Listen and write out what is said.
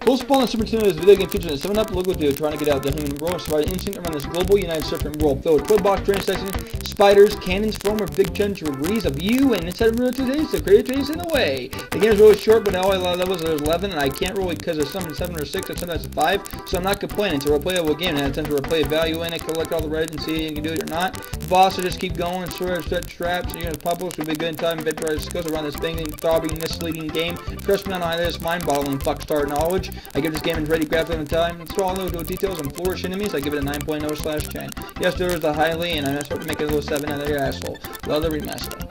Cool Spot on Super Nintendo is a video game featuring a 7-up local dude trying to get out of the human world and survive instinct around this global united surfing world filled with box train station, spiders, cannons, foam, or big degrees of you, and inside of real today's the creative in a way. The game is really short, but all I levels are 11, and I can't really because there's some 7 or 6, or sometimes 5, so I'm not complaining. It's a replayable game, and it tends to replay value in it, collect all the red and see if you can do it or not. The boss will just keep going, of set traps, and you're gonna publish, will be good in time, vaporize skills around this banging, throbbing, misleading game. Trust me on this mind-boggling fuckstar I give this game a ready graphic and time. All those details on flourish enemies. I give it a 9.0 slash 10. Yes, there is a highly, and I'm supposed to make it a little 7 out of your asshole. The remaster.